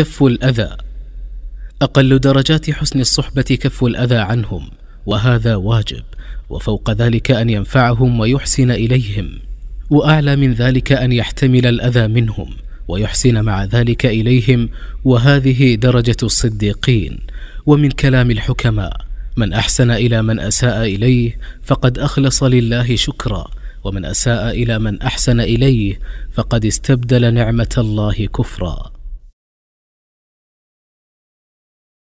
كف الأذى. أقل درجات حسن الصحبة كف الأذى عنهم وهذا واجب وفوق ذلك أن ينفعهم ويحسن إليهم. وأعلى من ذلك أن يحتمل الأذى منهم ويحسن مع ذلك إليهم وهذه درجة الصديقين. ومن كلام الحكماء من أحسن إلى من أساء إليه فقد أخلص لله شكرا ومن أساء إلى من أحسن إليه فقد استبدل نعمة الله كفرا.